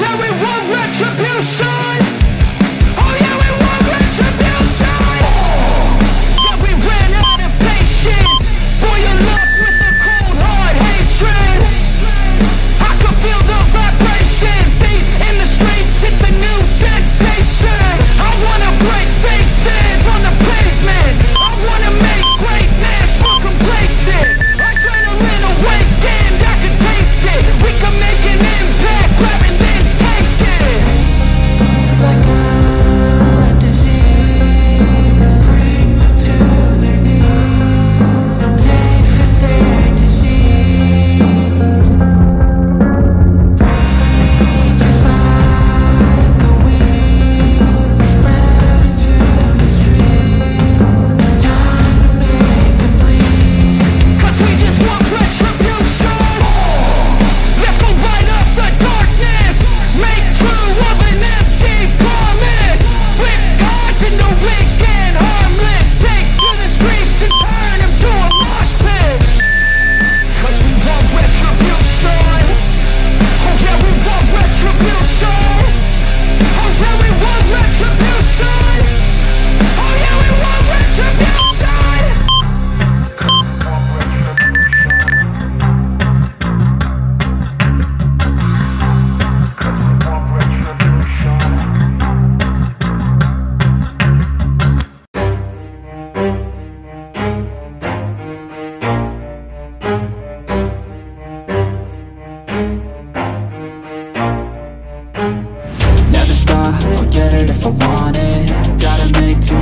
until we want retribution.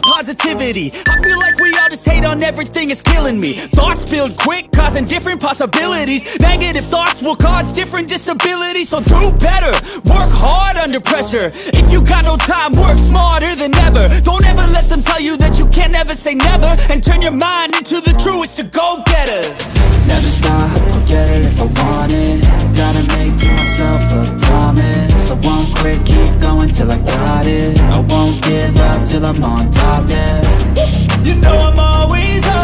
of positivity. I feel like we all just hate on everything, it's killing me. Thoughts build quick, causing different possibilities. Negative thoughts will cause different disabilities. So do better, work hard under pressure. If you got no time, work smarter than ever. Don't ever let them tell you that you can't ever say never. And turn your mind into the truest to go-getters. Never stop, I'll get it if I want it. Gotta make to myself a promise. I won't quit, till I got it. I won't give up till I'm on top, yeah. You know I'm always on